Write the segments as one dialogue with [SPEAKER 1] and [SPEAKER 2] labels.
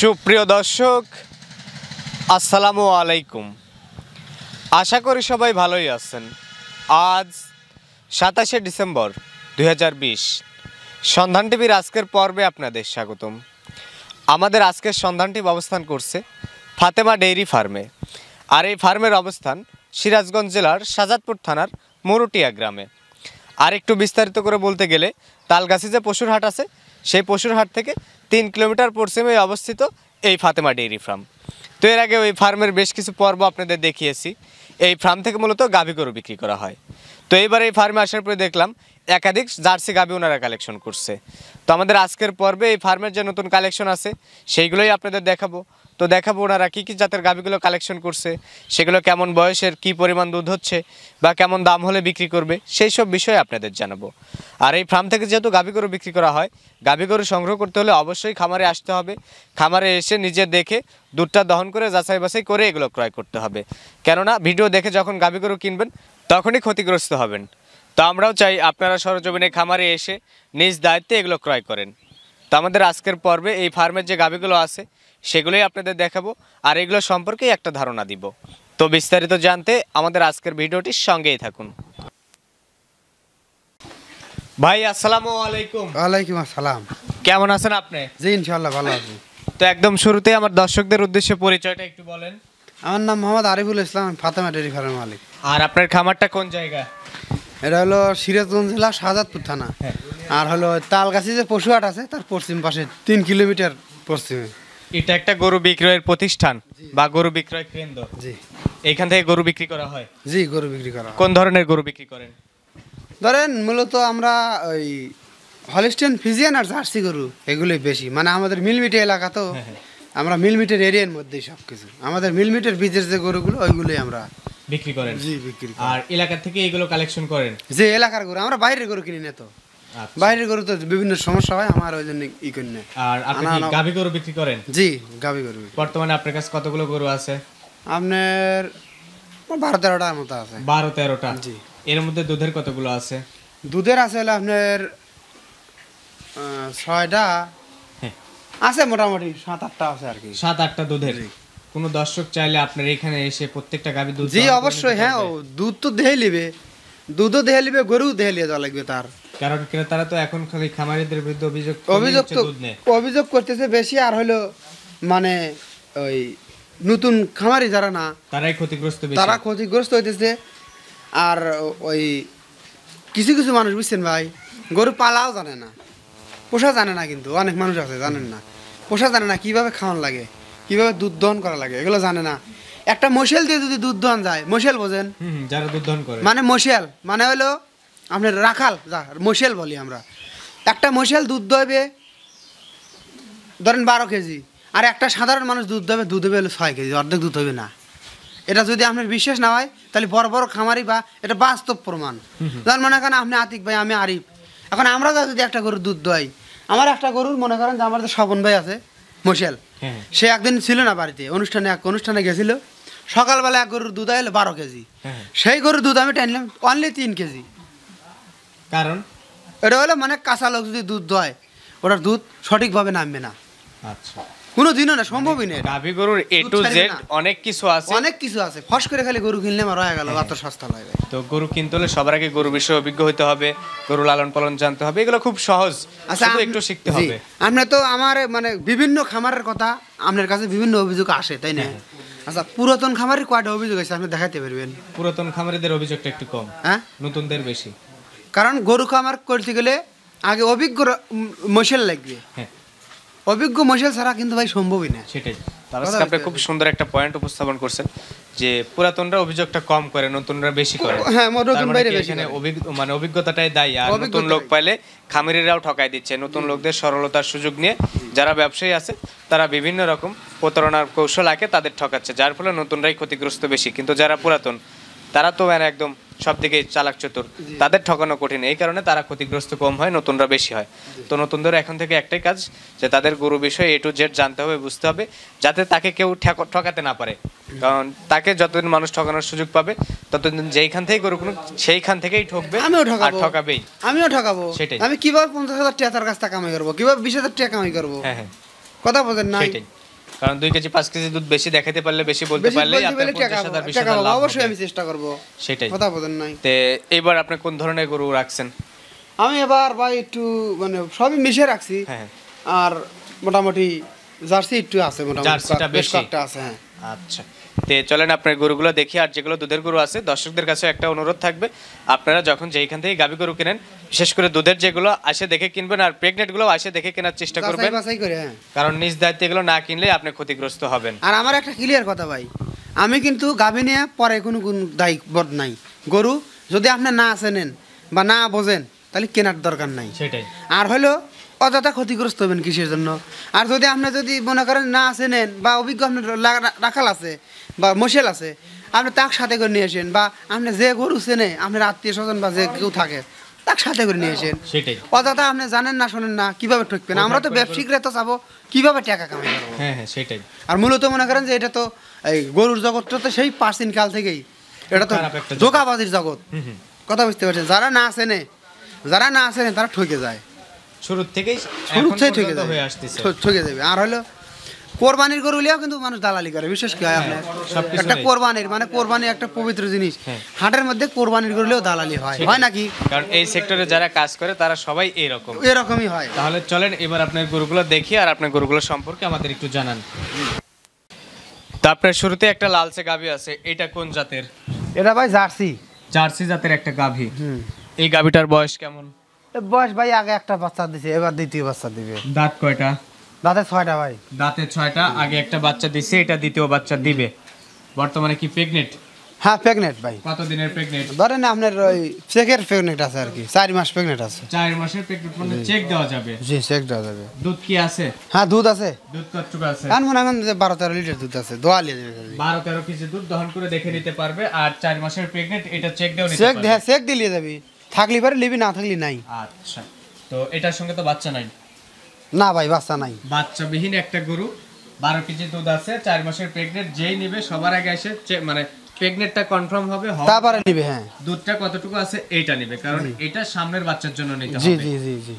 [SPEAKER 1] সুপ্রিয় দর্শক, আসসালামু আলাইকুম। আশা করি সবাই ভালোই আছেন। আজ সাতাশে ডিসেম্বর দুই সন্ধান টিভির আজকের পর্বে আপনাদের স্বাগতম। আমাদের আজকের সন্ধানটি অবস্থান করছে ফাতেমা ডেইরি ফার্মে। আর এই ফার্মের অবস্থান সিরাজগঞ্জ জেলার সাজাদপুর থানার মরুটিয়া গ্রামে। আর একটু বিস্তারিত করে বলতে গেলে তালগাছি যে পশুর হাট আছে সেই পশুর হাট থেকে তিন কিলোমিটার পশ্চিমে অবস্থিত এই ফাতেমা ডেইরি ফার্ম। তো এর আগে ওই ফার্মের বেশ কিছু পর্ব আপনাদের দেখিয়েছি। এই ফার্ম থেকে মূলত গাভী গরু বিক্রি করা হয়। তো এইবার এই ফার্মে আসার পরে দেখলাম একাধিক জার্সি গাভী ওনারা কালেকশন করছে। তো আমাদের আজকের পর্বে এই ফার্মের যে নতুন কালেকশন আছে, সেইগুলোই আপনাদের দেখাবো। তো দেখাবো ওনারা কী কী জাতের গাভীগুলো কালেকশন করছে, সেগুলো কেমন বয়সের, কী পরিমাণ দুধ হচ্ছে, বা কেমন দাম হলে বিক্রি করবে, সেই সব বিষয়ে আপনাদের জানাব। আর এই ফার্ম থেকে যেহেতু গাভী গরু বিক্রি করা হয় গাভী গরু সংগ্রহ করতে হলে অবশ্যই খামারে আসতে হবে। খামারে এসে নিজে দেখে দুধটা দহন করে যাচাই বাছাই করে এগুলো ক্রয় করতে হবে। কেননা, ভিডিও দেখে যখন গাভী গরু কিনবেন, তখনই ক্ষতিগ্রস্ত হবেন। তো আমরাও চাই আপনারা সরজমিনে খামারে এসে নিজ দায়িত্বে এগুলো ক্রয় করেন। তো আমাদের আজকের পর্বে এই ফার্মের যে গাভীগুলো আছে সেগুলোই আপনাদের দেখাবো। আর এগুলো সম্পর্কেই একটা ধারণা দিব। তো বিস্তারিত জানতে আমাদের আজকের ভিডিওটির সঙ্গেই থাকুন। ভাই আসসালামু আলাইকুম।
[SPEAKER 2] ওয়ালাইকুম আসসালাম।
[SPEAKER 1] কেমন আছেন আপনি?
[SPEAKER 2] জি ইনশাল্লাহ ভালো আছি।
[SPEAKER 1] তো একদম শুরুতে আমার দর্শকদের উদ্দেশ্যে পরিচয়টা একটু বলেন।
[SPEAKER 2] আমার নাম মোহাম্মদ আরিফুল ইসলাম ফাতেমা ডেরি ফার্মের মালিক।
[SPEAKER 1] আর আপনার খামারটা কোন জায়গা?
[SPEAKER 2] এটা হলো সিরাজগঞ্জ জেলা শাহজাদপুর থানা।
[SPEAKER 1] হ্যাঁ।
[SPEAKER 2] আর হলো তালগাছি যে পশুহাট আছে তার পশ্চিম পাশে তিন কিলোমিটার পশ্চিমে।
[SPEAKER 1] এটা একটা গরু বিক্রয়ের প্রতিষ্ঠান বা গরু বিক্রয় কেন্দ্র।
[SPEAKER 2] জি।
[SPEAKER 1] এইখান থেকে গরু বিক্রি করা হয়?
[SPEAKER 2] জি গরু বিক্রি করা হয়।
[SPEAKER 1] কোন ধরনের গরু বিক্রি করেন?
[SPEAKER 2] ধরেন মূলত আমরা ওই হলিস্টেন ফিজিয়ান আর জার্সি গরু এগুলোই বেশি। মানে আমাদের মিলমিটে এলাকা তো
[SPEAKER 1] হ্যাঁ,
[SPEAKER 2] আমরা মিলমিটের এরিয়ার মধ্যেই সব কিছু আমাদের মিলমিটের বীজের যে গরুগুলো ওইগুলোই আমরা
[SPEAKER 1] বিক্রি করেন?
[SPEAKER 2] জি বিক্রি
[SPEAKER 1] আর এলাকা থেকে এগুলো কালেকশন করেন?
[SPEAKER 2] যে এলাকার গরু। আমরা বাইরের গরু কিনি না তো। বাইরের গরু তো বিভিন্ন সমস্যা হয় আমার ওই জন্য ই করি না।
[SPEAKER 1] আর আপনি কি গাভী গরু বিক্রি করেন?
[SPEAKER 2] জি গাবি গরু
[SPEAKER 1] বর্তমানে আপনার কাছে কতগুলো গরু আছে?
[SPEAKER 2] আপনার বারো তেরোটার মতো আছে।
[SPEAKER 1] বারো তেরোটা?
[SPEAKER 2] জি।
[SPEAKER 1] এর মধ্যে দুধের কতগুলো আছে?
[SPEAKER 2] দুধের আছে হলো আপনার ছয়টা।
[SPEAKER 1] হ্যাঁ।
[SPEAKER 2] আছে মোটামুটি সাত আটটা আছে আর কি।
[SPEAKER 1] সাত আটটা দুধের? কোনো দর্শক চাইলে আপনার এখানে এসে প্রত্যেকটা গাভী দুধ
[SPEAKER 2] জি অবশ্যই হ্যাঁ দুধ তো দেহে লিবে দুধও দেহে লিবে গরু দেহে লিয়ে যাওয়া লাগবে তার।
[SPEAKER 1] কারণ ক্রেতারা তো এখন খালি খামারিদের বিরুদ্ধে অভিযোগ
[SPEAKER 2] অভিযোগ অভিযোগ করতেছে বেশি আর হলো মানে ওই নতুন খামারি যারা না
[SPEAKER 1] তারাই ক্ষতিগ্রস্ত
[SPEAKER 2] তারা ক্ষতিগ্রস্ত হইতেছে। আর ওই কিছু কিছু মানুষ বুঝছেন ভাই গরু পালাও জানে না পোষা জানে না কিন্তু অনেক মানুষ আছে জানেন না। পোষা জানে না কীভাবে খাওয়ান লাগে কীভাবে দুধ দহন করা লাগে এগুলো জানে না। একটা মশেল দিয়ে যদি দুধ দহন যায় মশেল বোঝেন?
[SPEAKER 1] যারা দুধ দহন করে।
[SPEAKER 2] মানে মশেল মানে হলো আপনার রাখাল যা মশেল বলি আমরা। একটা মশেল দুধ দইবে ধরেন বারো কেজি আর একটা সাধারণ মানুষ দুধ দেবে দুধ দেবে হলো ছয় কেজি অর্ধেক দুধ হবে না। এটা যদি আপনার বিশ্বাস না হয় তাহলে বড় বড় খামারি বা এটা বাস্তব প্রমাণ। যেমন মনে করেন আপনি আতিক ভাই আমি আরিফ। এখন আমরা যদি একটা গরুর দুধ দই আমার একটা গরুর মনে করেন যে আমার স্বপন ভাই আছে মশেল
[SPEAKER 1] হ্যাঁ
[SPEAKER 2] সে একদিন ছিল না বাড়িতে অনুষ্ঠানে এক অনুষ্ঠানে গেছিল। সকালবেলা এক গরুর দুধ এলো বারো কেজি।
[SPEAKER 1] হ্যাঁ
[SPEAKER 2] সেই গরুর দুধ আমি টানলাম অনলি তিন কেজি।
[SPEAKER 1] কারণ?
[SPEAKER 2] এটা হলো মানে কাঁচা লোক যদি দুধ দয় ওটার দুধ সঠিকভাবে নামবে না।
[SPEAKER 1] আচ্ছা।
[SPEAKER 2] কোনো দিনও না সম্ভবই।
[SPEAKER 1] গাভী গরুর এ টু জেড অনেক কিছু আছে।
[SPEAKER 2] অনেক কিছু আছে। ফস করে খালি গরু কিনলে আমার হয়ে গেল এত সস্তা লাগে
[SPEAKER 1] তো গরু কিনতে হলে সবার আগে গরু বিষয়ে অভিজ্ঞ হতে হবে গরু লালন পালন জানতে হবে এগুলো খুব সহজ।
[SPEAKER 2] আচ্ছা
[SPEAKER 1] শুধু একটু শিখতে হবে।
[SPEAKER 2] আপনি তো আমার মানে বিভিন্ন খামারের কথা আপনার কাছে বিভিন্ন অভিযোগ আসে তাই
[SPEAKER 1] হ্যাঁ,
[SPEAKER 2] না আচ্ছা পুরাতন খামারের কয়টা অভিযোগ আছে আপনি দেখাতে পারবেন?
[SPEAKER 1] পুরাতন খামারিদের অভিযোগটা একটু কম।
[SPEAKER 2] হ্যাঁ?
[SPEAKER 1] নতুনদের বেশি।
[SPEAKER 2] কারণ গরু খামার করতে গেলে আগে অভিজ্ঞ মশেল লাগবে।
[SPEAKER 1] হ্যাঁ।
[SPEAKER 2] অভিজ্ঞ মশেল ছাড়া কিন্তু ভাই সম্ভবই না।
[SPEAKER 1] সেটাই। আপনি খুব সুন্দর একটা পয়েন্ট উপস্থাপন করছেন যে পুরাতনরা অভিযোগটা কম করে নতুনরা বেশি করে।
[SPEAKER 2] হ্যাঁ, নতুন
[SPEAKER 1] মানে
[SPEAKER 2] বাইরে বেশি
[SPEAKER 1] মানে অভিজ্ঞতাটাই দায়ী আর নতুন লোক পাইলে খামারিরাও ঠকাই দিচ্ছে। নতুন লোকদের সরলতার সুযোগ নিয়ে যারা ব্যবসায়ী আছে তারা বিভিন্ন রকম প্রতারণার কৌশল আঁকে তাদের ঠকাচ্ছে যার ফলে নতুনরাই ক্ষতিগ্রস্ত বেশি। কিন্তু যারা পুরাতন তারা তো মানে একদম সব দিকে চালাক চতুর। তাদের ঠকানো কঠিন। এই কারণে তারা ক্ষতিগ্রস্ত কম হয় নতুনরা বেশি হয়। তো নতুনদের এখন থেকে একটাই কাজ যে তাদের গরু বিষয়ে এ টু জেড জানতে হবে বুঝতে হবে যাতে তাকে কেউ ঠকাতে না পারে। কারণ তাকে যতদিন মানুষ ঠকানোর সুযোগ পাবে ততদিন যেইখান থেকেই গরু কিনুক সেইখান থেকেই ঠকবে
[SPEAKER 2] আমিও ঠকাবো।
[SPEAKER 1] ঠকাবেই।
[SPEAKER 2] আমিও ঠকাবো।
[SPEAKER 1] সেটাই।
[SPEAKER 2] আমি কীভাবে পঞ্চাশ হাজার টাকা তার কাছ থেকে কামাই করব? কীভাবে বিশ হাজার টাকা কামাই করব?
[SPEAKER 1] হ্যাঁ হ্যাঁ।
[SPEAKER 2] কথা বোঝেন না
[SPEAKER 1] সেটাই। কারণ দুই কেজি পাঁচ কেজি দুধ বেশি দেখাতে পারলে বেশি বলতে পারলে
[SPEAKER 2] অবশ্যই আমি চেষ্টা করব।
[SPEAKER 1] সেটাই।
[SPEAKER 2] কথা বলেন নাই।
[SPEAKER 1] তে এবার আপনি কোন ধরনের গরু রাখছেন?
[SPEAKER 2] আমি এবার ভাই একটু মানে সবই মিশে রাখছি।
[SPEAKER 1] হ্যাঁ।
[SPEAKER 2] আর মোটামুটি জার্সি একটু আছে মোটামুটি
[SPEAKER 1] জার্সিটা
[SPEAKER 2] বেশ
[SPEAKER 1] বেশি।
[SPEAKER 2] কয়েকটা আছে হ্যাঁ।
[SPEAKER 1] আচ্ছা। তে চলেন আপনার গরুগুলো দেখি আর যেগুলো দুধের গরু আছে দর্শকদের কাছে একটা অনুরোধ থাকবে আপনারা যখন যেইখান থেকে গাভী গরু কিনেন বিশেষ করে দুধের যেগুলো আসে দেখে কিনবেন আর প্রেগনেন্টগুলো আসে দেখে কেনার চেষ্টা করবেন।
[SPEAKER 2] হ্যাঁ।
[SPEAKER 1] কারণ নিজ দায়িত্বে এগুলো না কিনলে আপনি ক্ষতিগ্রস্ত হবেন।
[SPEAKER 2] আর আমার একটা ক্লিয়ার কথা ভাই আমি কিন্তু গাভী নিয়ে পরে কোনো দায়ী বোধ নাই। গরু যদি আপনি না চেনেন বা না বোঝেন তাহলে কেনার দরকার নাই।
[SPEAKER 1] সেটাই।
[SPEAKER 2] আর হলো অযথা ক্ষতিগ্রস্ত হবেন কিসের জন্য? আর যদি আপনি যদি মনে করেন না চেনেন বা অভিজ্ঞ আপনার রাখাল আছে বা মশেল আছে আপনি তাক সাথে করে নিয়ে আসেন বা আপনি যে গরু চেনে আপনার আত্মীয় স্বজন বা যে কেউ থাকে তাক সাথে করে নিয়ে আসেন। অযথা আপনি জানেন না শোনেন না কীভাবে ঠকবেন? আমরা তো ব্যবসায়িকরা তো চাবো কীভাবে টাকা কামাই
[SPEAKER 1] হ্যাঁ হ্যাঁ সেটাই।
[SPEAKER 2] আর মূলত মনে করেন যে এটা তো এই গরুর জগৎটা তো সেই প্রাচীন কাল থেকেই। এটা তো। ধোকাবাজির জগৎ। কথা বুঝতে পারছেন? যারা না চেনে যারা না চেনে তারা ঠকে যায়।
[SPEAKER 1] শুরুর থেকেই
[SPEAKER 2] শুরু থেকে ঠকে যাবে।
[SPEAKER 1] হয়ে আসতেছে।
[SPEAKER 2] ঠকে যাবে। আর হলো কোরবানির কিন্তু মানুষ দালালি করে বিশেষ কি হয় আপনার একটা কোরবানির মানে কোরবানি একটা পবিত্র জিনিস।
[SPEAKER 1] হ্যাঁ।
[SPEAKER 2] হাটের মধ্যে কোরবানির দালালি হয়। হয় নাকি?
[SPEAKER 1] কারণ এই সেক্টরে যারা কাজ করে তারা সবাই এরকম।
[SPEAKER 2] এরকমই হয়।
[SPEAKER 1] তাহলে চলেন এবার আপনার গরুগুলো দেখি আর আপনার গরুগুলো সম্পর্কে আমাদের একটু জানান। তো আপনার শুরুতে একটা লালচে গাভী আছে এটা কোন জাতের?
[SPEAKER 2] এটা ভাই জার্সি।
[SPEAKER 1] জার্সি জাতের একটা গাভী। এই গাভীটার বয়স কেমন?
[SPEAKER 2] বয়স ভাই আগে একটা বাচ্চা দিছে এবার দ্বিতীয় বাচ্চা দিবে।
[SPEAKER 1] দাঁত কয়টা?
[SPEAKER 2] দাঁতে ছয়টা ভাই।
[SPEAKER 1] দাঁতে ছয়টা আগে একটা বাচ্চা দিছে এটা দ্বিতীয় বাচ্চা দিবে। বর্তমানে কি প্রেগনেন্ট
[SPEAKER 2] হ্যাঁ প্রেগনেন্ট ভাই।
[SPEAKER 1] কত দিনের প্রেগনেন্ট
[SPEAKER 2] ধরেন আপনার ওই চেকের প্রেগনেন্ট আছে আর কি চার মাস প্রেগনেন্ট আছে।
[SPEAKER 1] চার মাসের প্রেগনেন্ট মানে চেক দেওয়া যাবে?
[SPEAKER 2] জি চেক দেওয়া যাবে।
[SPEAKER 1] দুধ কি আছে?
[SPEAKER 2] হ্যাঁ দুধ আছে।
[SPEAKER 1] দুধ কতটুকু আছে?
[SPEAKER 2] কারণ মনে করেন যে বারো তেরো লিটার দুধ আছে দোয়া লিয়ে যাবে
[SPEAKER 1] বারো তেরো কেজি দুধ দহন করে দেখে নিতে পারবে আর চার মাসের প্রেগনেন্ট এটা চেক দেওয়া নিতে
[SPEAKER 2] চেক
[SPEAKER 1] পারবে।
[SPEAKER 2] হ্যাঁ চেক দিয়ে লিয়ে যাবি। থাকলি পারে লিবি না থাকলি নাই।
[SPEAKER 1] আচ্ছা। তো এটার সঙ্গে তো বাচ্চা নাই?
[SPEAKER 2] না ভাই বাচ্চা নাই।
[SPEAKER 1] বাচ্চা বিহীন একটা গরু বারো কেজি দুধ আছে চার মাসের প্রেগনেন্ট যেই নিবে সবার আগে এসে মানে প্রেগনেন্টটা কনফার্ম হবে।
[SPEAKER 2] তারপরে নিবে হ্যাঁ।
[SPEAKER 1] দুধটা কতটুকু আছে এইটা নিবে কারণ এটা সামনের বাচ্চার জন্য নিতে
[SPEAKER 2] জি
[SPEAKER 1] হবে।
[SPEAKER 2] জি জি জি।
[SPEAKER 1] জি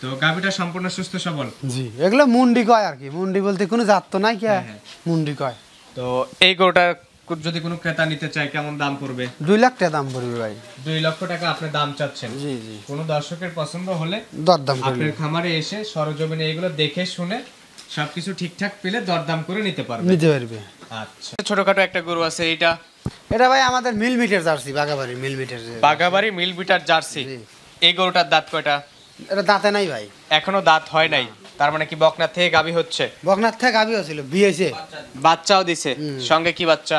[SPEAKER 1] তো গাভিটা সম্পূর্ণ সুস্থ সবল?
[SPEAKER 2] জি এগুলো মুন্ডি কয় আর কি মুন্ডি বলতে কোনো জাত তো নাই কে
[SPEAKER 1] হ্যাঁ, হ্যাঁ।
[SPEAKER 2] মুন্ডি কয়।
[SPEAKER 1] তো এই গরুটা কু- যদি কোনো ক্রেতা নিতে চায় কেমন দাম পড়বে?
[SPEAKER 2] দুই লাখ টাকা দাম পড়বে ভাই।
[SPEAKER 1] দুই লক্ষ টাকা আপনি দাম চাচ্ছেন।
[SPEAKER 2] জি জি।
[SPEAKER 1] কোনো দর্শকের পছন্দ হলে
[SPEAKER 2] দরদাম করবে
[SPEAKER 1] আপনার খামারে এসে সরজমিনে এগুলো দেখে শুনে সবকিছু ঠিকঠাক পেলে দরদাম করে নিতে পারবে।
[SPEAKER 2] নিতে পারবে।
[SPEAKER 1] আচ্ছা। ছোটখাটো একটা গরু আছে এটা
[SPEAKER 2] এটা ভাই আমাদের মিল মিটার জার্সি বাগাবাড়ি মিল মিটার
[SPEAKER 1] বাগাবাড়ি মিল বিটার জার্সি এই গরুটার দাঁত কয়টা?
[SPEAKER 2] এটা দাঁতে নাই ভাই।
[SPEAKER 1] এখনও দাঁত হয় নাই? তার মানে কি বকনা থেকে গাবি হচ্ছে?
[SPEAKER 2] বকনাথ থেকে গাবিও ছিল বিয়েছে
[SPEAKER 1] বাচ্চাও দিছে। সঙ্গে কি বাচ্চা?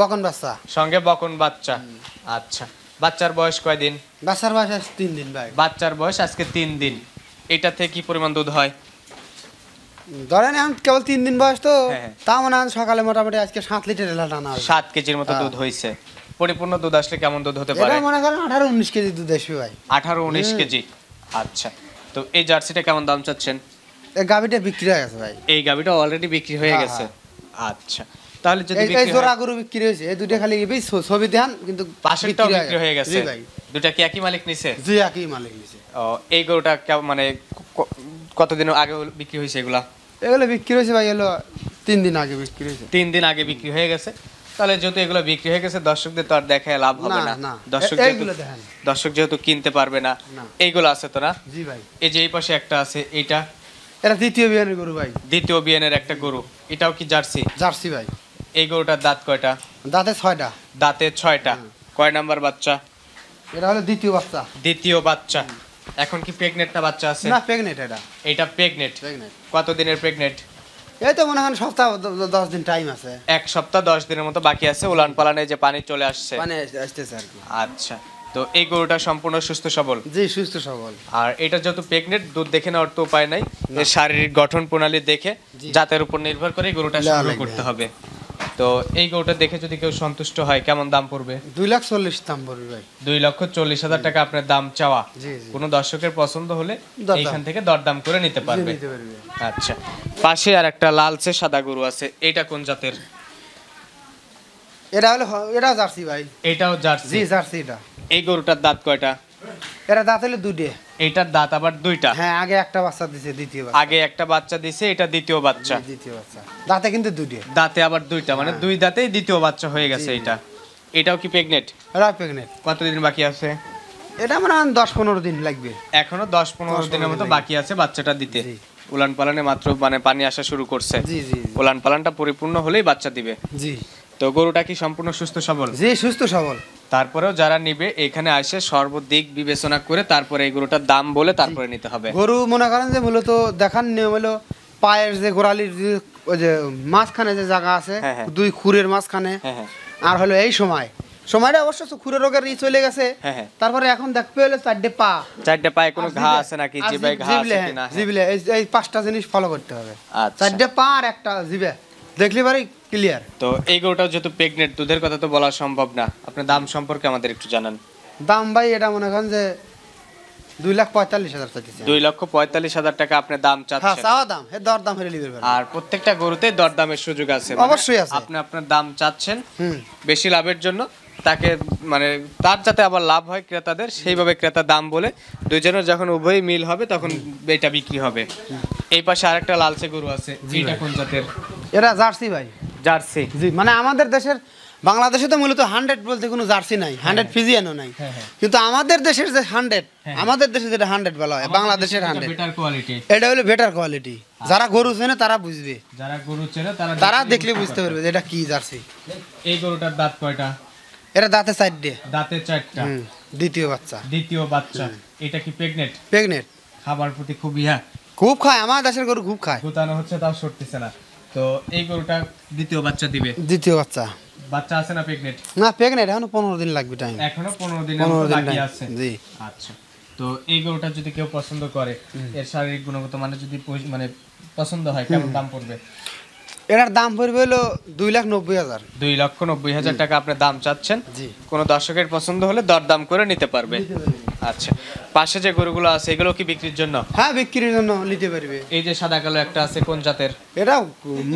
[SPEAKER 2] বকন বাচ্চা।
[SPEAKER 1] সঙ্গে বকন বাচ্চা। আচ্ছা। বাচ্চার বয়স কয়দিন
[SPEAKER 2] বাচ্চার বয়স আজ তিন দিন ভাই।
[SPEAKER 1] বাচ্চার বয়স আজকে তিন দিন। এটা থেকে কি পরিমাণ দুধ হয়?
[SPEAKER 2] ধরেন এখন কেবল তিন দিন বয়স তো
[SPEAKER 1] হ্যাঁ, হ্যাঁ।
[SPEAKER 2] তা মনে হয় সকালে মোটামুটি আজকে সাত লিটার এলা টানা
[SPEAKER 1] সাত কেজির মতো
[SPEAKER 2] হ্যাঁ।
[SPEAKER 1] দুধ হয়েছে। পরিপূর্ণ দুধ আসলে কেমন দুধ হতে পারে?
[SPEAKER 2] মনে করেন আঠারো উনিশ কেজি দুধ আসবে ভাই।
[SPEAKER 1] আঠারো উনিশ কেজি। আচ্ছা। তো এই জার্সিটা কেমন দাম চাচ্ছেন?
[SPEAKER 2] এই গাভিটা বিক্রি হয়ে গেছে ভাই।
[SPEAKER 1] এই গাবিটা অলরেডি বিক্রি হয়ে
[SPEAKER 2] হ্যাঁ,
[SPEAKER 1] গেছে। আচ্ছা। তাহলে যদি
[SPEAKER 2] এই- জোড়া
[SPEAKER 1] হয়-
[SPEAKER 2] গরু বিক্রি হয়েছে। এই দুটো খালি এই ছবি দেন কিন্তু
[SPEAKER 1] পাশেরটাও বিক্রি হয়ে গেছে।
[SPEAKER 2] ভাই।
[SPEAKER 1] দুটা কি একই মালিক নিছে?
[SPEAKER 2] জি একই মালিক নিছে।
[SPEAKER 1] ও, এই গরুটা মানে কতদিন আগে বিক্রি হয়েছে এগুলা?
[SPEAKER 2] এগুলো বিক্রি হয়েছে ভাই এগুলো তিন দিন আগে বিক্রি হয়েছে।
[SPEAKER 1] তিন দিন আগে বিক্রি হয়ে গেছে। তাহলে যেহেতু এগুলো বিক্রি হয়ে গেছে দর্শকদের তো আর দেখায় লাভ হবে
[SPEAKER 2] না
[SPEAKER 1] দর্শক দর্শক যেহেতু কিনতে পারবে না। এইগুলো আছে তো না?
[SPEAKER 2] জি ভাই।
[SPEAKER 1] এই যে এই পাশে একটা আছে এইটা।
[SPEAKER 2] এটা দ্বিতীয় বিয়ানের গরু ভাই।
[SPEAKER 1] দ্বিতীয় বিয়ানের একটা গরু। এটাও কি জার্সি?
[SPEAKER 2] জার্সি ভাই।
[SPEAKER 1] এই গরুটার দাঁত কয়টা?
[SPEAKER 2] দাঁতে ছয়টা।
[SPEAKER 1] দাঁতে ছয়টা। কয় নাম্বার বাচ্চা?
[SPEAKER 2] এটা হলো দ্বিতীয় বাচ্চা।
[SPEAKER 1] দ্বিতীয় বাচ্চা। এখন কি প্রেগনেন্ট না বাচ্চা আছে?
[SPEAKER 2] না প্রেগনেন্ট এটা।
[SPEAKER 1] এটা প্রেগনেন্ট
[SPEAKER 2] প্রেগনেন্ট
[SPEAKER 1] কত দিনের প্রেগনেন্ট
[SPEAKER 2] এই তো মনে হয় সপ্তাহ দশ দিন টাইম আছে।
[SPEAKER 1] এক সপ্তাহ দশ দিনের মতো বাকি আছে উলান পালানে যে পানি চলে আসছে।
[SPEAKER 2] মানে আসতেছে আর কি।
[SPEAKER 1] আচ্ছা তো এই গরুটা সম্পূর্ণ সুস্থ সবল?
[SPEAKER 2] জি সুস্থ সবল।
[SPEAKER 1] আর এটা যেহেতু প্রেগনেন্ট দুধ দেখে নেওয়ার তো উপায় নাই। শারীরিক গঠন প্রণালী দেখে জাতের উপর নির্ভর করে গরুটা সংগ্রহ করতে হবে। তো এই গরুটা দেখে যদি কেউ সন্তুষ্ট হয় কেমন দাম পড়বে?
[SPEAKER 2] দুই লাখ চল্লিশ দাম পড়বে ভাই।
[SPEAKER 1] দুই লক্ষ চল্লিশ হাজার টাকা আপনার দাম চাওয়া। কোনো দর্শকের পছন্দ হলে। এইখান থেকে দরদাম করে নিতে পারবে। আচ্ছা পাশে আর একটা লালচে সাদা গরু আছে। এটা কোন জাতের?
[SPEAKER 2] এটা হলো এটা জার্সি ভাই।
[SPEAKER 1] এটাও জার্সি।
[SPEAKER 2] জি
[SPEAKER 1] জার্সি
[SPEAKER 2] জার্সি এটা।
[SPEAKER 1] এই গরুটার দাঁত কয়টা?
[SPEAKER 2] এটা দাঁত হলো দুটে
[SPEAKER 1] এটার দাঁত আবার দুইটা?
[SPEAKER 2] হ্যাঁ আগে একটা বাচ্চা দিছে দ্বিতীয়
[SPEAKER 1] আগে একটা বাচ্চা দিছে এটা দ্বিতীয় বাচ্চা।
[SPEAKER 2] দ্বিতীয় বাচ্চা। দাঁতে কিন্তু দুটি
[SPEAKER 1] দাঁতে আবার দুইটা মানে দুই দাঁতেই দ্বিতীয় বাচ্চা হয়ে গেছে। এটা। এটাও কি প্রেগনেন্ট
[SPEAKER 2] এটা প্রেগনেন্ট
[SPEAKER 1] কতদিন বাকি আছে?
[SPEAKER 2] এটা মানে দশ পনেরো দিন লাগবে।
[SPEAKER 1] এখনও দশ পনেরো দিনের মতো বাকি আছে বাচ্চাটা দিতে। উলান পালানে মাত্র মানে পানি আসা শুরু করছে।
[SPEAKER 2] জি জি।
[SPEAKER 1] উলান পালানটা পরিপূর্ণ হলেই বাচ্চা দিবে।
[SPEAKER 2] জি।
[SPEAKER 1] তো গরুটা কি সম্পূর্ণ সুস্থ সবল?
[SPEAKER 2] জি সুস্থ সবল।
[SPEAKER 1] তারপরেও যারা নিবে এখানে আসে সর্বদিক বিবেচনা করে তারপরে এই গরুটার দাম বলে তারপরে নিতে হবে।
[SPEAKER 2] গরু মনে করেন যে মূলত দেখার নিয়ম হলো পায়ের যে গোড়ালির ওই যে মাঝখানে যে জায়গা আছে
[SPEAKER 1] হ্যাঁ, হ্যাঁ।
[SPEAKER 2] দুই খুরের মাঝখানে
[SPEAKER 1] হ্যাঁ
[SPEAKER 2] আর হলো এই সময়। সময়টা অবশ্য রোগের ই চলে গেছে। তারপরে এখন দেখতে হলো চারটে পা।
[SPEAKER 1] চারটে পায়ে কোনো ঘা আছে নাকি?
[SPEAKER 2] আর
[SPEAKER 1] জিবাই ঘা আছে কিনা? হ্যাঁ।
[SPEAKER 2] এই- এই পাঁচটা জিনিস ফলো করতে হবে।
[SPEAKER 1] আচ্ছা।
[SPEAKER 2] চারটে পা আর একটা জিবে। দেখলে পারি ক্লিয়ার
[SPEAKER 1] তো এই যেহেতু প্রেগনেন্ট দুধের কথা তো বলা সম্ভব না। আপনার দাম সম্পর্কে আমাদের একটু জানান।
[SPEAKER 2] দাম ভাই এটা মনে করেন যে দুই লাখ পঁয়তাল্লিশ হাজার চাইতেছে।
[SPEAKER 1] দুই লক্ষ পঁয়তাল্লিশ হাজার টাকা আপনি দাম
[SPEAKER 2] হ্যাঁ
[SPEAKER 1] চাচ্ছেন।
[SPEAKER 2] চাওয়া দাম হে দর দাম
[SPEAKER 1] আর প্রত্যেকটা গরুতে দরদামের সুযোগ আছে। মানে
[SPEAKER 2] অবশ্যই আছে।
[SPEAKER 1] আপনি আপনার দাম চাচ্ছেন বেশি লাভের জন্য। তাকে মানে তার যাতে আবার লাভ হয় ক্রেতাদের সেইভাবে ক্রেতা দাম বলে দুইজনের যখন উভয়ই মিল হবে তখন এটা বিক্রি হবে। এই পাশে আরেকটা লালচে গরু আছে এটা কোন জাতের?
[SPEAKER 2] এরা জার্সি ভাই।
[SPEAKER 1] জার্সি।
[SPEAKER 2] জি মানে আমাদের দেশের বাংলাদেশে তো মূলত হান্ড্রেড বলতে কোনো জার্সি নাই হান্ড্রেড ফিজিয়ানও নাই।
[SPEAKER 1] হ্যাঁ, হ্যাঁ।
[SPEAKER 2] কিন্তু আমাদের দেশের যে হান্ড্রেড
[SPEAKER 1] হ্যাঁ।
[SPEAKER 2] আমাদের দেশে যেটা হান্ড্রেড বলা হয় বাংলাদেশের হান্ড্রেড এটা হলো বেটার কোয়ালিটি যারা গরু চেনে তারা বুঝবে।
[SPEAKER 1] যারা গরু চেনে তারা
[SPEAKER 2] তারা দেখলে বুঝতে পারবে যে এটা কি জার্সি।
[SPEAKER 1] এই গরুটার দাঁত কয়টা?
[SPEAKER 2] এটা দাঁতে সাইড দিয়ে।
[SPEAKER 1] দাঁতের চারটা।
[SPEAKER 2] দ্বিতীয় বাচ্চা।
[SPEAKER 1] দ্বিতীয় বাচ্চা। এটা কি প্রেগনেন্ট
[SPEAKER 2] প্রেগনেন্ট
[SPEAKER 1] খাবার প্রতি খুব ইয়া?
[SPEAKER 2] খুব খায় আমার দেশের গরু খুব খায়।
[SPEAKER 1] গুতানো হচ্ছে তাও সরতেছে না। তো এই গরুটা দ্বিতীয় বাচ্চা দিবে।
[SPEAKER 2] দ্বিতীয় বাচ্চা।
[SPEAKER 1] বাচ্চা আছে না প্রেগনেন্ট
[SPEAKER 2] না প্রেগনেন্ট এখনও পনেরো দিন লাগবে টাইম
[SPEAKER 1] এখনও পনেরো দিনের
[SPEAKER 2] পনেরো
[SPEAKER 1] মতো
[SPEAKER 2] দিন
[SPEAKER 1] বাকি আছে।
[SPEAKER 2] জি।
[SPEAKER 1] আচ্ছা। তো এই গরুটা যদি কেউ পছন্দ করে এর শারীরিক গুণগত মানে যদি মানে পছন্দ হয় কেমন দাম পড়বে?
[SPEAKER 2] এটার দাম পড়বে হলো দুই লাখ নব্বই হাজার।
[SPEAKER 1] দুই লক্ষ নব্বই হাজার টাকা আপনার দাম চাচ্ছেন। কোনো দর্শকের পছন্দ হলে দরদাম করে নিতে পারবে। আচ্ছা পাশে যে গরুগুলো আছে এগুলো কি বিক্রির জন্য?
[SPEAKER 2] হ্যাঁ বিক্রির জন্য নিতে পারবে।
[SPEAKER 1] এই যে সাদা কালো একটা আছে কোন জাতের?
[SPEAKER 2] এটা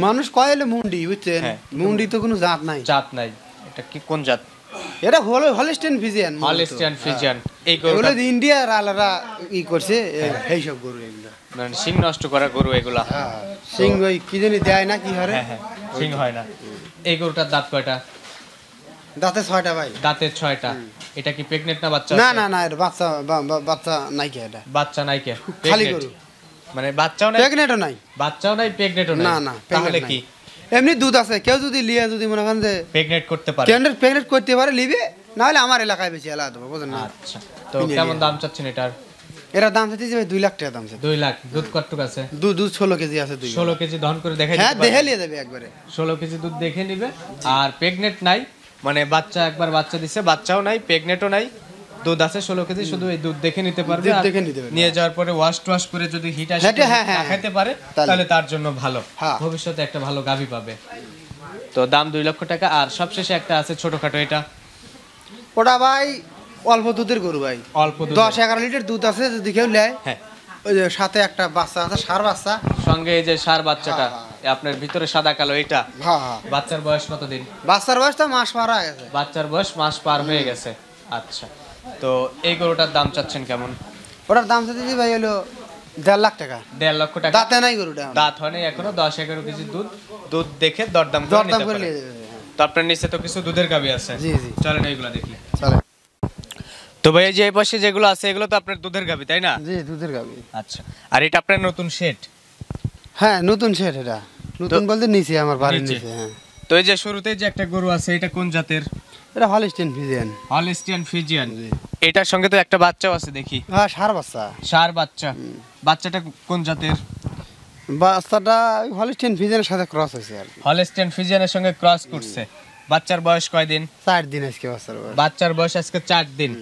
[SPEAKER 2] মানুষ কয় হলে মুন্ডি বুঝছেন?
[SPEAKER 1] হ্যাঁ।
[SPEAKER 2] মুন্ডি তো কোনো জাত নাই।
[SPEAKER 1] জাত নাই। এটা কি কোন জাত?
[SPEAKER 2] এটা হলো হলিস্টেন ফিজিয়ান
[SPEAKER 1] হলিস্টিয়ান ফ্রিজিয়ান এই
[SPEAKER 2] এগুলো
[SPEAKER 1] গরুটা
[SPEAKER 2] যে ইন্ডিয়ার আলাদা ই করছে এই সব গরু এগুলো।
[SPEAKER 1] মানে সিং নষ্ট করা গরু এগুলা।
[SPEAKER 2] হ্যাঁ সিং ওই কি জানি দেয় না কি হারে?
[SPEAKER 1] হ্যাঁ হ্যাঁ সিং হয় না। এই গরুটার দাঁত কয়টা?
[SPEAKER 2] দাঁতে ছয়টা ভাই।
[SPEAKER 1] দাঁতের ছয়টা। এটা কি প্রেগনেন্ট না বাচ্চা
[SPEAKER 2] না না না এটা বাচ্চা বাচ্চা নাই কি এটা।
[SPEAKER 1] বাচ্চা নাই কে
[SPEAKER 2] খালি গরু।
[SPEAKER 1] মানে বাচ্চাও নাই
[SPEAKER 2] প্রেগনেন্টও নাই।
[SPEAKER 1] বাচ্চাও নাই প্রেগনেন্টও নাই।
[SPEAKER 2] না না
[SPEAKER 1] তাহলে কি?
[SPEAKER 2] এমনি দুধ আছে কেউ যদি লিয়ে যদি মনে করেন যে
[SPEAKER 1] প্রেগনেন্ট করতে পারে।
[SPEAKER 2] টেন্ডার প্রেগনেন্ট করতে পারে লিবে না হলে আমার এলাকায় বেশি এলাকা দেবো বুঝলেন না?
[SPEAKER 1] আচ্ছা। তো
[SPEAKER 2] কিনে
[SPEAKER 1] কেমন। দাম চাচ্ছেন এটার?
[SPEAKER 2] এরা দাম চাইছে ভাই দুই লাখ টাকা দাম চাইছে
[SPEAKER 1] দুই লাখ। দুধ কতটুক আছে?
[SPEAKER 2] দুধ দুধ ষোলো কেজি আছে দুই
[SPEAKER 1] ষোলো কেজি দহন করে দেখাই
[SPEAKER 2] হ্যাঁ দেখে? নিয়ে যাবে একবারে।
[SPEAKER 1] ষোলো কেজি দুধ দেখে নিবে। আর প্রেগনেন্ট নাই মানে বাচ্চা একবার বাচ্চা দিছে বাচ্চাও নাই প্রেগনেন্টও নাই। দুধ আছে ষোলো কেজি শুধু এই দুধ দেখে নিতে পারবে
[SPEAKER 2] দেখে নিতে পারবে।
[SPEAKER 1] নিয়ে যাওয়ার পরে ওয়াশ টুয়াশ করে যদি হিট আসে
[SPEAKER 2] হ্যাঁ, হ্যাঁ, হ্যাঁ,
[SPEAKER 1] দেখাতে পারে
[SPEAKER 2] তাহলে।
[SPEAKER 1] তার জন্য ভালো। ভবিষ্যতে একটা ভালো গাভী পাবে। তো দাম দুই লক্ষ টাকা আর সবশেষে একটা আছে ছোটখাটো এটা।
[SPEAKER 2] ওটা ভাই অল্প দুধের গরু ভাই।
[SPEAKER 1] অল্প দুধ
[SPEAKER 2] দশ এগারো লিটার দুধ আছে যদি কেউ নেয়।
[SPEAKER 1] হ্যাঁ।
[SPEAKER 2] ওই যে সাথে একটা বাচ্চা আছে সার বাচ্চা।
[SPEAKER 1] সঙ্গে এই যে সার বাচ্চাটা। আপনার ভিতরে সাদা কালো এটা
[SPEAKER 2] হ্যাঁ হ্যাঁ।
[SPEAKER 1] বাচ্চার বয়স কতদিন?
[SPEAKER 2] বাচ্চার বয়সটা মাস পার হয়ে গেছে।
[SPEAKER 1] বাচ্চার বয়স মাস পার হয়ে গেছে। আচ্ছা। তো এই গরুটার দাম চাচ্ছেন কেমন?
[SPEAKER 2] ওটার দাম চাইছি ভাই হলো দেড় লাখ টাকা।
[SPEAKER 1] দেড় লক্ষ টাকা?
[SPEAKER 2] দাঁতে নাই গরুটা
[SPEAKER 1] দাঁত হয়নি এখনও দশ এগারো কেজি দুধ। দুধ দেখে দরদাম
[SPEAKER 2] দরদাম করে নিয়ে যাবে।
[SPEAKER 1] তো আপনার নিচে তো কিছু দুধের গাবি আছে।
[SPEAKER 2] জি জি।
[SPEAKER 1] চলেন এইগুলা দেখি।
[SPEAKER 2] চলে
[SPEAKER 1] তো ভাই যে এই পাশে যেগুলো আছে এগুলো তো আপনার দুধের গাবি তাই না?
[SPEAKER 2] জি দুধের গাবি।
[SPEAKER 1] আচ্ছা। আর এটা আপনার নতুন শেড?
[SPEAKER 2] হ্যাঁ নতুন সেট এটা। নতুন বলতে নিচে আমার বাড়ির
[SPEAKER 1] নিচে?
[SPEAKER 2] হ্যাঁ।
[SPEAKER 1] তো এই যে শুরুতে যে একটা গরু আছে এটা কোন জাতের?
[SPEAKER 2] এটা হলিস্টেন ফিজিয়ান
[SPEAKER 1] হলিস্টিয়ান ফিজিয়ান এটার সঙ্গে তো একটা বাচ্চাও আছে দেখি।
[SPEAKER 2] হ্যাঁ সার বাচ্চা।
[SPEAKER 1] সার বাচ্চা। বাচ্চাটা কোন জাতের?
[SPEAKER 2] বাচ্চাটা হলিস্টেন ফিজিয়ানের সাথে ক্রস হয়েছে আর
[SPEAKER 1] হলিস্টিয়ান ফিজিয়ানের সঙ্গে ক্রস করছে। বাচ্চার বয়স কয়দিন
[SPEAKER 2] চার দিন আজকে বাচ্চার বয়স।
[SPEAKER 1] বাচ্চার বয়স আজকে চার দিন।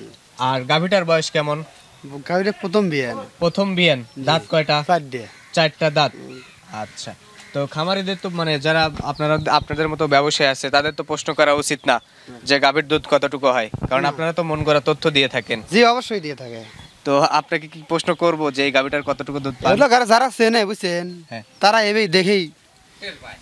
[SPEAKER 1] আর গাভিটার বয়স কেমন?
[SPEAKER 2] গাড়িটা প্রথম বিয়ে
[SPEAKER 1] প্রথম বিয়ান। দাঁত কয়টা?
[SPEAKER 2] চার দিয়ে
[SPEAKER 1] চারটা দাঁত। আচ্ছা। তো খামারিদের তো মানে যারা আপনারা আপনাদের মতো ব্যবসায় আছে তাদের তো প্রশ্ন করা উচিত না যে গাভীর দুধ কতটুকু হয়। কারণ আপনারা তো মন করা তথ্য দিয়ে থাকেন।
[SPEAKER 2] জি অবশ্যই দিয়ে থাকে।
[SPEAKER 1] তো আপনাকে কি প্রশ্ন করব যে এই গাভীটার কতটুকু দুধ
[SPEAKER 2] পায় যারা- চেনে বুঝছেন?
[SPEAKER 1] হ্যাঁ।
[SPEAKER 2] তারা এবেই দেখেই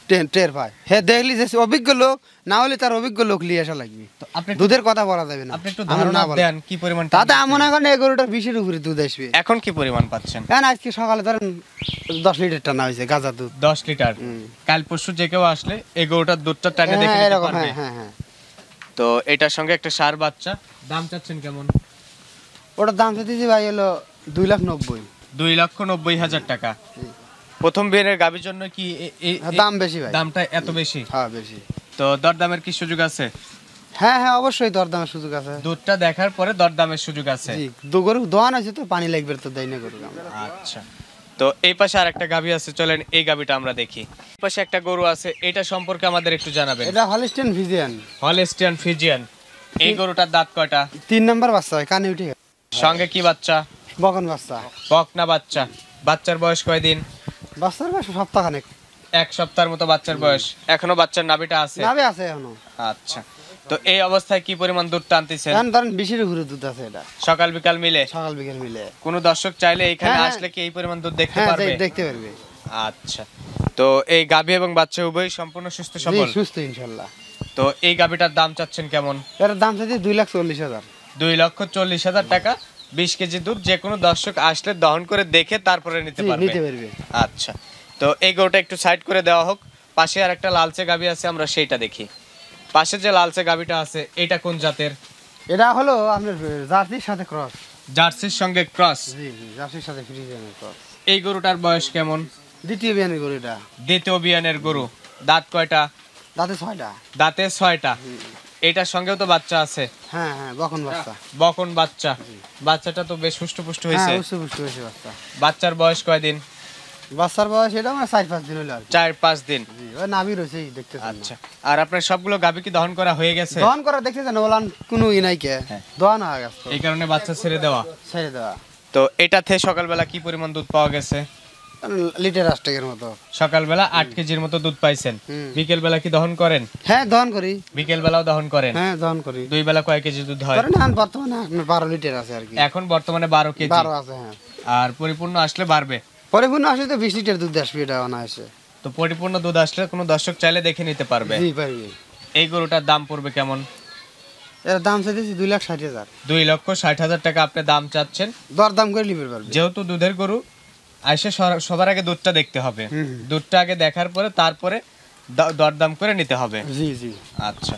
[SPEAKER 2] টের টের পায়। হ্যাঁ দেখলি যে অভিজ্ঞ লোক না হলে তার অভিজ্ঞ লোক নিয়ে আসা লাগবে।
[SPEAKER 1] তো আপনি একটু-
[SPEAKER 2] দুধের কথা বলা যাবে না। আমার না বলা।
[SPEAKER 1] কি পরিমাণ
[SPEAKER 2] তাতে এমন এখন এই বিশের উপরে দুধ আসবে।
[SPEAKER 1] এখন কি পরিমাণ পাচ্ছেন?
[SPEAKER 2] এখন আজকে সকালে ধরেন দশ লিটার টানা হয়েছে গাজা দুধ।
[SPEAKER 1] দশ লিটার। কাল পরশু যে কেউ আসলে এই গরুটার দুধটা টানে দেখে
[SPEAKER 2] হ্যাঁ, এরকম হ্যাঁ হ্যাঁ হ্যাঁ।
[SPEAKER 1] তো এটার সঙ্গে একটা সার বাচ্চা দাম চাচ্ছেন কেমন?
[SPEAKER 2] ওটার দাম চাইতেছি ভাই হলো দুই লাখ নব্বই।
[SPEAKER 1] দুই লক্ষ নব্বই হাজার টাকা। প্রথম বিয়ের গাবির জন্য কি
[SPEAKER 2] দাম বেশি ভাই।
[SPEAKER 1] দামটা এত বেশি?
[SPEAKER 2] হ্যাঁ বেশি।
[SPEAKER 1] তো দরদামের কি সুযোগ আছে?
[SPEAKER 2] হ্যাঁ হ্যাঁ অবশ্যই দরদামের সুযোগ আছে।
[SPEAKER 1] দুধটা দেখার পরে দরদামের সুযোগ আছে?
[SPEAKER 2] জি দু গরু দোয়ান আছে তো পানি লাগবে তো দেয় না গরু
[SPEAKER 1] আচ্ছা। তো এই পাশে আর একটা গাভী আছে চলেন এই গাভীটা আমরা দেখি। এই পাশে একটা গরু আছে এটা সম্পর্কে আমাদের একটু জানাবেন।
[SPEAKER 2] এটা হলিস্টেন ভিজিয়ান
[SPEAKER 1] হলস্টিয়ান ফিজিয়ান এই গরুটার দাঁত কয়টা?
[SPEAKER 2] তিন নাম্বার বাচ্চা হয় কানে উঠে
[SPEAKER 1] সঙ্গে কি বাচ্চা?
[SPEAKER 2] বকন বাচ্চা।
[SPEAKER 1] বকনা বাচ্চা। বাচ্চার বয়স কয়দিন?
[SPEAKER 2] বাচ্চার বয়স সপ্তাহখানেক।
[SPEAKER 1] এক সপ্তাহের মতো বাচ্চার বয়স। এখনও বাচ্চার নাভিটা আছে?
[SPEAKER 2] নাবে আছে এখনও।
[SPEAKER 1] আচ্ছা। তো এই অবস্থায় কি পরিমাণ দুধ টানতেছেন?
[SPEAKER 2] এখন ধরেন বিশের ঘুরে দুধ আছে এটা।
[SPEAKER 1] সকাল বিকাল মিলে?
[SPEAKER 2] সকাল বিকেল মিলে।
[SPEAKER 1] কোনো দর্শক চাইলে এখানে
[SPEAKER 2] হ্যাঁ, হ্যাঁ।
[SPEAKER 1] আসলে কি এই পরিমাণ দুধ দেখতে
[SPEAKER 2] হ্যাঁ
[SPEAKER 1] পারবে?
[SPEAKER 2] দেখতে পারবে।
[SPEAKER 1] আচ্ছা। তো এই গাভী এবং বাচ্চা উভয়ই সম্পূর্ণ সুস্থ সবল?
[SPEAKER 2] সুস্থ ইনশাল্লাহ।
[SPEAKER 1] তো এই গাভীটার দাম চাচ্ছেন কেমন?
[SPEAKER 2] এর দাম চাইছে দুই লাখ চল্লিশ হাজার।
[SPEAKER 1] দুই লক্ষ চল্লিশ হাজার টাকা। বিশ কেজি দুধ যে কোনো দর্শক আসলে দহন করে দেখে তারপরে নিতে পারবে।
[SPEAKER 2] নিতে পারবে।
[SPEAKER 1] আচ্ছা। তো এই গরুটা একটু সাইড করে দেওয়া হোক। পাশে আর একটা লালচে গাভী আছে আমরা সেইটা দেখি। পাশে যে লালচে গাভীটা আছে এটা কোন জাতের?
[SPEAKER 2] এটা হলো আপনার জার্সির সাথে ক্রস।
[SPEAKER 1] জার্সির সঙ্গে ক্রস?
[SPEAKER 2] জি জি জার্সির সাথে ফ্রিজিয়ানের ক্রস।
[SPEAKER 1] এই গরুটার বয়স কেমন?
[SPEAKER 2] দ্বিতীয় বিয়ানের গরু এটা।
[SPEAKER 1] দ্বিতীয় বিয়ানের গরু। দাঁত কয়টা?
[SPEAKER 2] দাঁতে ছয়টা।
[SPEAKER 1] দাঁতে ছয়টা। এটার সঙ্গেও তো বাচ্চা আছে।
[SPEAKER 2] হ্যাঁ হ্যাঁ বকন বাচ্চা।
[SPEAKER 1] বকন বাচ্চা। বাচ্চাটা তো বেশ হুষ্টপুষ্ট হয়েছে।
[SPEAKER 2] হ্যাঁ পুষ্ট হয়েছে বাচ্চা।
[SPEAKER 1] বাচ্চার বয়স কয়দিন?
[SPEAKER 2] বাচ্চার বয়স এটা মানে চার পাঁচ দিন হলো আর
[SPEAKER 1] চার পাঁচ দিন।
[SPEAKER 2] জি ওই নাভি রয়েছে দেখতে
[SPEAKER 1] আচ্ছা। আর আপনার সবগুলো গাভী কি দহন করা হয়ে গেছে?
[SPEAKER 2] দহন করা দেখতেছেন ওলান কোনো ই নাই কে।
[SPEAKER 1] হ্যাঁ।
[SPEAKER 2] দহন হয়ে গেছে।
[SPEAKER 1] এই কারণে বাচ্চা ছেড়ে দেওয়া।
[SPEAKER 2] ছেড়ে দেওয়া।
[SPEAKER 1] তো এটাতে সকালবেলা কি পরিমাণ দুধ পাওয়া গেছে?
[SPEAKER 2] লিটার মতো।
[SPEAKER 1] সকালবেলা আট কেজির মতো দুধ পাইছেন। বিকেল বেলা কি দহন করেন?
[SPEAKER 2] হ্যাঁ দহন করি।
[SPEAKER 1] বিকেল বেলাও দহন করেন?
[SPEAKER 2] হ্যাঁ দহন করি।
[SPEAKER 1] দুই বেলা কয় কেজি দুধ হয়?
[SPEAKER 2] এখন বর্তমানে আপনার বারো লিটার আছে আর কি।
[SPEAKER 1] এখন বর্তমানে বারো কেজি।
[SPEAKER 2] বারো আছে হ্যাঁ।
[SPEAKER 1] আর পরিপূর্ণ আসলে বাড়বে?
[SPEAKER 2] পরিপূর্ণ আসলে তো বিশ লিটার দুধ আসবে এটা অনায়াসে।
[SPEAKER 1] তো পরিপূর্ণ দুধ আসলে কোনো দর্শক চাইলে দেখে নিতে পারবে।
[SPEAKER 2] জি পারবে
[SPEAKER 1] এই গরুটার দাম পড়বে কেমন?
[SPEAKER 2] এর দাম চাইতেছি দুই লাখ ষাট হাজার।
[SPEAKER 1] দুই লক্ষ ষাট হাজার টাকা আপনি দাম চাচ্ছেন।
[SPEAKER 2] দর দাম করে নিবে পারবে
[SPEAKER 1] যেহেতু দুধের গরু আইসে সবার আগে দুধটা দেখতে হবে। দুধটা আগে দেখার পরে তারপরে দরদাম করে নিতে হবে।
[SPEAKER 2] জি জি।
[SPEAKER 1] আচ্ছা।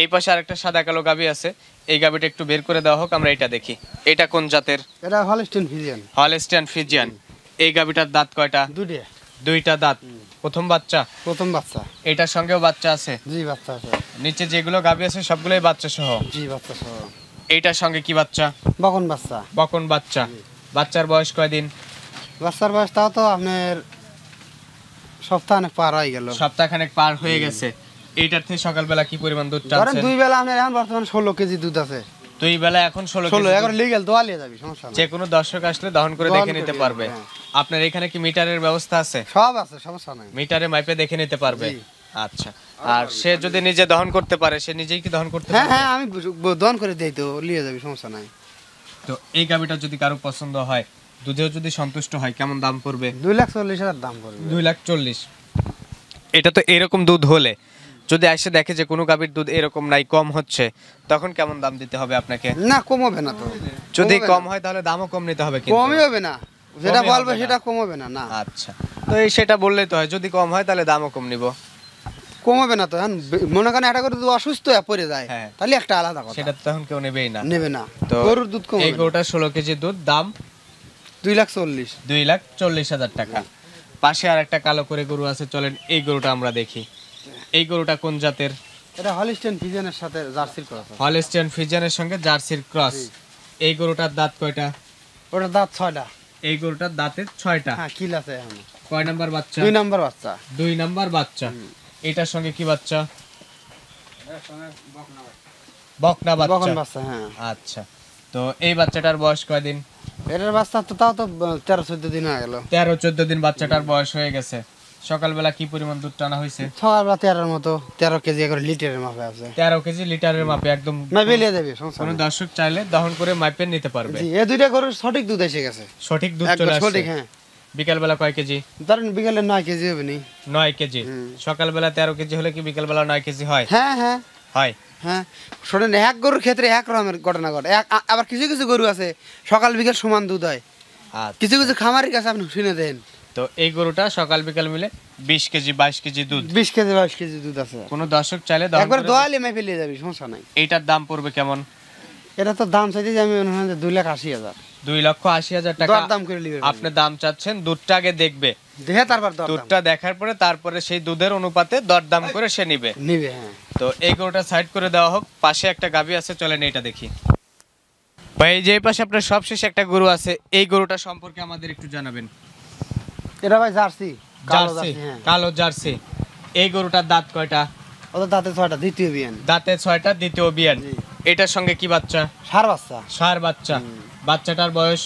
[SPEAKER 1] এই পাশে আরেকটা সাদা কালো গাবি আছে। এই গাবিটা একটু বের করে দেওয়া হোক আমরা এটা দেখি। এটা কোন জাতের?
[SPEAKER 2] এটা হলস্টেন ফিজিয়ান
[SPEAKER 1] হলস্টিয়ান ফ্রিজিয়ান এই গাবিটার দাঁত কয়টা?
[SPEAKER 2] দুটে
[SPEAKER 1] দুইটা দাঁত। প্রথম বাচ্চা?
[SPEAKER 2] প্রথম বাচ্চা।
[SPEAKER 1] এটার সঙ্গেও বাচ্চা আছে?
[SPEAKER 2] জি বাচ্চা আছে।
[SPEAKER 1] নিচে যেগুলো গাবি আছে সবগুলোই বাচ্চা সহ?
[SPEAKER 2] জি বাচ্চা সহ।
[SPEAKER 1] এইটার সঙ্গে কি বাচ্চা?
[SPEAKER 2] বকন বাচ্চা।
[SPEAKER 1] বকন বাচ্চা। বাচ্চার বয়স কয়দিন?
[SPEAKER 2] বাচ্চার বয়স তাও তো আপনার পার হয়ে গেল।
[SPEAKER 1] সপ্তাহখানেক পার হয়ে গেছে। এইটার থেকে সকালবেলা কি পরিমাণ দুধ টানছেন?
[SPEAKER 2] দুই বেলা আপনার এখন বর্তমানে ষোলো কেজি দুধ আছে।
[SPEAKER 1] দুই বেলা এখন ষোলো
[SPEAKER 2] ষোলো এখন লিগেল দোয়া নিয়ে যাবি সমস্যা
[SPEAKER 1] যে কোনো দর্শক আসলে দহন করে দেখে নিতে পারবে।
[SPEAKER 2] হ্যাঁ।
[SPEAKER 1] আপনার এখানে কি মিটারের ব্যবস্থা আছে?
[SPEAKER 2] সব আছে সমস্যা নাই।
[SPEAKER 1] মিটারে মাইপে দেখে নিতে পারবে। আচ্ছা। আর সে যদি নিজে দহন করতে পারে সে নিজেই কি দহন করতে
[SPEAKER 2] হ্যাঁ হ্যাঁ আমি দহন করে দিই তো নিয়ে যাবি সমস্যা নাই।
[SPEAKER 1] তো এই গাবিটা যদি কারও পছন্দ হয় দুধেও যদি সন্তুষ্ট হয় কেমন দাম পড়বে?
[SPEAKER 2] দুই লাখ চল্লিশ হাজার দাম করবে
[SPEAKER 1] দুই লাখ চল্লিশ। এটা তো এরকম দুধ হলে যদি এসে দেখে যে কোনো গাভীর দুধ এরকম নাই কম হচ্ছে তখন কেমন দাম দিতে হবে আপনাকে?
[SPEAKER 2] না কমবে না তো।
[SPEAKER 1] যদি কম হয় তাহলে দামও কম নিতে হবে কিন্তু।
[SPEAKER 2] কমই হবে না। যেটা বলবে
[SPEAKER 1] হবে।
[SPEAKER 2] সেটা কমবে না না।
[SPEAKER 1] আচ্ছা। তো এই সেটা বললেই তো হয় যদি কম হয় তাহলে দামও কম নিব।
[SPEAKER 2] কমবে না তো এখন মনে করেন একটা করে দুধ অসুস্থ হয়ে পড়ে যায়
[SPEAKER 1] হ্যাঁ।
[SPEAKER 2] তাহলে একটা আলাদা কথা।
[SPEAKER 1] সেটা তো তখন কেউ নেবেই না।
[SPEAKER 2] নেবে না।
[SPEAKER 1] তো
[SPEAKER 2] গরুর দুধ কমবে
[SPEAKER 1] এই। গরুটা ষোলো কেজি দুধ দাম
[SPEAKER 2] দুই লাখ চল্লিশ।
[SPEAKER 1] দুই লাখ চল্লিশ হাজার টাকা। পাশে আর একটা কালো করে গরু আছে চলেন এই গরুটা আমরা দেখি। এই গরুটা কোন জাতের?
[SPEAKER 2] এটা হলিস্টেন ফিজেনের সাথে জার্সির ক্রস আছে।
[SPEAKER 1] হলস্টিয়ান সঙ্গে জার্সির ক্রস এই গরুটার দাঁত কয়টা?
[SPEAKER 2] ওটার দাঁত ছয়টা।
[SPEAKER 1] এই গরুটার দাঁতের ছয়টা।
[SPEAKER 2] হ্যাঁ কিল আছে এখন।
[SPEAKER 1] কয় নাম্বার বাচ্চা?
[SPEAKER 2] দুই নাম্বার বাচ্চা।
[SPEAKER 1] দুই নাম্বার বাচ্চা। এটার সঙ্গে কি বাচ্চা? বকনা বাচ্চা।
[SPEAKER 2] বাচ্চা হ্যাঁ।
[SPEAKER 1] আচ্ছা। তো এই বাচ্চাটার বয়স কয়দিন?
[SPEAKER 2] এটার বাচ্চা তো তাও তো তেরো চোদ্দ দিন হয়ে গেল।
[SPEAKER 1] তেরো চোদ্দ দিন বাচ্চাটার বয়স হয়ে গেছে। সকালবেলা কি পরিমাণ দুধ টানা হয়েছে?
[SPEAKER 2] সকালবেলা তেরোর মতো তেরো কেজি করে লিটারের মাপে আছে।
[SPEAKER 1] তেরো কেজি লিটারের মাপে একদম
[SPEAKER 2] না বেলিয়ে দেবে
[SPEAKER 1] কোনো দর্শক চাইলে দহন করে মাপে নিতে পারবে।
[SPEAKER 2] এই দুইটা গরুর সঠিক দুধ এসে গেছে।
[SPEAKER 1] সঠিক দুধ চলে আসছে
[SPEAKER 2] সঠিক হ্যাঁ।
[SPEAKER 1] বিকালবেলা কয় কেজি?
[SPEAKER 2] ধরেন বিকেলে নয় কেজি হবে নি।
[SPEAKER 1] নয় কেজি। সকালবেলা তেরো কেজি হলে কি বিকালবেলা নয় কেজি হয়?
[SPEAKER 2] হ্যাঁ হ্যাঁ।
[SPEAKER 1] হয়।
[SPEAKER 2] হ্যাঁ? শোনেন এক গরুর ক্ষেত্রে এক রকমের ঘটনা ঘটে। এক আবার কিছু কিছু গরু আছে সকাল বিকেল সমান দুধ হয়।
[SPEAKER 1] আচ্ছা।
[SPEAKER 2] কিছু কিছু খামারের কাছে আপনি শুনে দেন।
[SPEAKER 1] তো এই গরুটা সকাল বিকাল মিলে বিশ কেজি বাইশ কেজি দুধ?
[SPEAKER 2] বিশ কেজি বাইশ কেজি দুধ আছে।
[SPEAKER 1] কোনো দর্শক চাইলে
[SPEAKER 2] একবার দোয়ালে মাই ফেলিয়ে যাবি সমস্যা নাই।
[SPEAKER 1] এইটার দাম পড়বে কেমন?
[SPEAKER 2] এটা তো দাম চাইতে আমি মনে হয় দুই লাখ আশি হাজার।
[SPEAKER 1] দুই লক্ষ আশি হাজার টাকা
[SPEAKER 2] দাম করে
[SPEAKER 1] আপনি দাম চাচ্ছেন দুধটা আগে দেখবে।
[SPEAKER 2] দেখে তারপর
[SPEAKER 1] দুধটা দেখার পরে তারপরে সেই দুধের অনুপাতে দরদাম করে সে নিবে।
[SPEAKER 2] নিবে হ্যাঁ।
[SPEAKER 1] তো এই গরুটা সাইড করে দেওয়া হোক পাশে একটা আছে চলেন এটা দেখি। ভাই যে পাশে আপনার সবশেষে একটা গরু আছে এই গরুটা সম্পর্কে আমাদের একটু জানাবেন।
[SPEAKER 2] এটা ভাই জার্সি কালো
[SPEAKER 1] জার্সি
[SPEAKER 2] হ্যাঁ।
[SPEAKER 1] কালো জার্সি। এই গরুটার দাঁত কয়টা?
[SPEAKER 2] ও তো দাঁতে ছয়টা দ্বিতীয় বিয়ান।
[SPEAKER 1] দাঁতে ছয়টা দ্বিতীয় বিয়ান। এটার সঙ্গে কি বাচ্চা?
[SPEAKER 2] সার বাচ্চা।
[SPEAKER 1] সার বাচ্চা। বাচ্চাটার বয়স?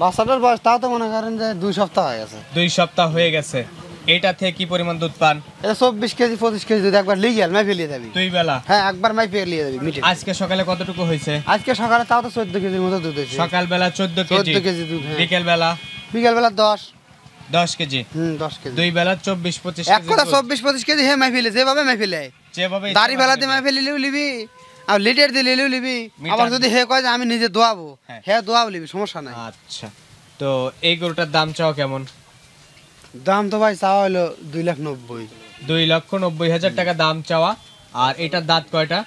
[SPEAKER 2] বাচ্চাটার বয়স তাও তো মনে করেন যে দুই সপ্তাহ হয়ে গেছে।
[SPEAKER 1] দুই সপ্তাহ হয়ে গেছে। এটা থেকে কি পরিমাণ দুধ পান?
[SPEAKER 2] এটা চব্বিশ কেজি পঁচিশ কেজি দুধ একবার লিগেল মাই ফেলিয়ে যাবি।
[SPEAKER 1] দুই বেলা?
[SPEAKER 2] হ্যাঁ একবার মাই ফেলিয়ে যাবি মিটে
[SPEAKER 1] আজকে সকালে কতটুকু হয়েছে?
[SPEAKER 2] আজকে সকালে তাও তো চোদ্দ কেজির মতো দুধ হয়েছে।
[SPEAKER 1] সকালবেলা চোদ্দ কেজি।
[SPEAKER 2] 14 কেজি দুধ, হ্যাঁ।
[SPEAKER 1] বিকেল বেলা
[SPEAKER 2] বিকেল বেলা দশ।
[SPEAKER 1] দশ কেজি?
[SPEAKER 2] হুম দশ কেজি।
[SPEAKER 1] দুই বেলা চব্বিশ পঁচিশ
[SPEAKER 2] এক কথা চব্বিশ পঁচিশ কেজি হে মাই ফেলে যেভাবে মাই ফেলে।
[SPEAKER 1] যেভাবে
[SPEAKER 2] দাড়ি ফেলাতে মাই ফেলিলেও লিবি আর লিটার দিলেও লিবি।
[SPEAKER 1] মিটার
[SPEAKER 2] আবার যদি হে কয় যে আমি নিজে দোয়াবো
[SPEAKER 1] হ্যাঁ।
[SPEAKER 2] হে দোয়াবো লিবি সমস্যা নাই।
[SPEAKER 1] আচ্ছা। তো এই গরুটার দাম চাও কেমন?
[SPEAKER 2] দাম তো ভাই চাওয়া হলো দুই লাখ নব্বই।
[SPEAKER 1] দুই লক্ষ নব্বই হাজার টাকা দাম চাওয়া। আর এটার দাঁত কয়টা?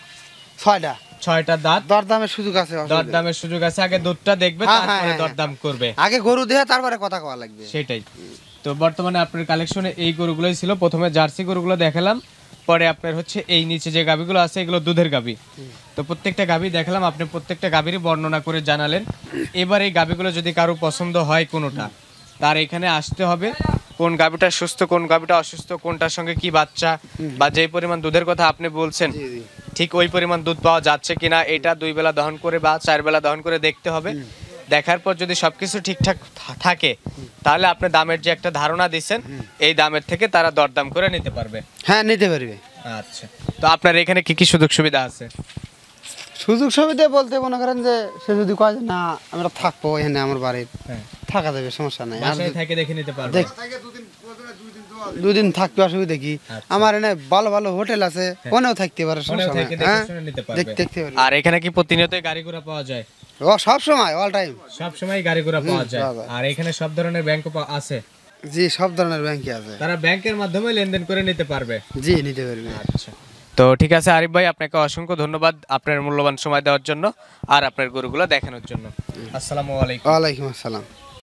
[SPEAKER 2] ছয়টা।
[SPEAKER 1] ছয়টা দাঁত।
[SPEAKER 2] দরদামের সুযোগ আছে।
[SPEAKER 1] দরদামের সুযোগ আছে। আগে দুধটা দেখবে
[SPEAKER 2] হ্যাঁ,
[SPEAKER 1] তারপরে
[SPEAKER 2] হ্যাঁ,
[SPEAKER 1] দরদাম করবে।
[SPEAKER 2] আগে গরু দেহে তারপরে কথা কওয়া লাগবে।
[SPEAKER 1] সেটাই। তো বর্তমানে আপনার কালেকশনে এই গরুগুলোই ছিল। প্রথমে জার্সি গরুগুলো দেখালাম। পরে আপনার হচ্ছে এই নিচে যে গাবিগুলো আছে এগুলো দুধের গাবি। তো প্রত্যেকটা গাবি দেখালাম আপনি প্রত্যেকটা গাবিরই বর্ণনা করে জানালেন। এবার এই গাবিগুলো যদি কারও পছন্দ হয় কোনোটা তার এখানে আসতে হবে কোন গাবিটা সুস্থ কোন গাবিটা অসুস্থ কোনটার সঙ্গে কি বাচ্চা বা যেই পরিমাণ দুধের কথা আপনি বলছেন ঠিক ওই পরিমাণ দুধ পাওয়া যাচ্ছে কিনা এটা দুই বেলা দহন করে বা চার বেলা দহন করে দেখতে হবে। দেখার পর যদি সবকিছু ঠিকঠাক থাকে তাহলে আপনি দামের যে একটা ধারণা দিচ্ছেন এই দামের থেকে তারা দরদাম করে নিতে পারবে।
[SPEAKER 2] হ্যাঁ নিতে পারবে।
[SPEAKER 1] আচ্ছা। তো আপনার এখানে কি কি সুযোগ সুবিধা আছে?
[SPEAKER 2] সুযোগ সুবিধা বলতে মনে করেন যে সে যদি কয় যে না আমরা থাকব এখানে আমার বাড়ির
[SPEAKER 1] হ্যাঁ।
[SPEAKER 2] থাকা যাবে সমস্যা নাই।
[SPEAKER 1] থেকে দেখে নিতে পারবে।
[SPEAKER 2] দুদিন থাকতে অসুবিধা কি?
[SPEAKER 1] আচ্ছা।
[SPEAKER 2] আমার এনে ভালো ভালো হোটেল আছে ওনেও থাকতে পারে সমস্যা নাই। হ্যাঁ? দেখতে পারবে।
[SPEAKER 1] আর এখানে কি প্রতিনিয়তই গাড়ি ঘোড়া পাওয়া যায়?
[SPEAKER 2] ও সব সময় অল টাইম
[SPEAKER 1] সব সময় গাড়ি ঘোড়া পাওয়া যায়।
[SPEAKER 2] পাওয়া যায়।
[SPEAKER 1] আর এখানে সব ধরনের ব্যাংক আছে।
[SPEAKER 2] জি সব ধরনের ব্যাংকই আছে।
[SPEAKER 1] তারা ব্যাংকের মাধ্যমে লেনদেন করে নিতে পারবে।
[SPEAKER 2] জি নিতে পারবে।
[SPEAKER 1] আচ্ছা। তো ঠিক আছে আরিফ ভাই আপনাকে অসংখ্য ধন্যবাদ আপনার মূল্যবান সময় দেওয়ার জন্য আর আপনার গরুগুলো দেখানোর জন্য। আসসালামু আলাইকুম।
[SPEAKER 2] ওয়ালাইকুম আসসালাম।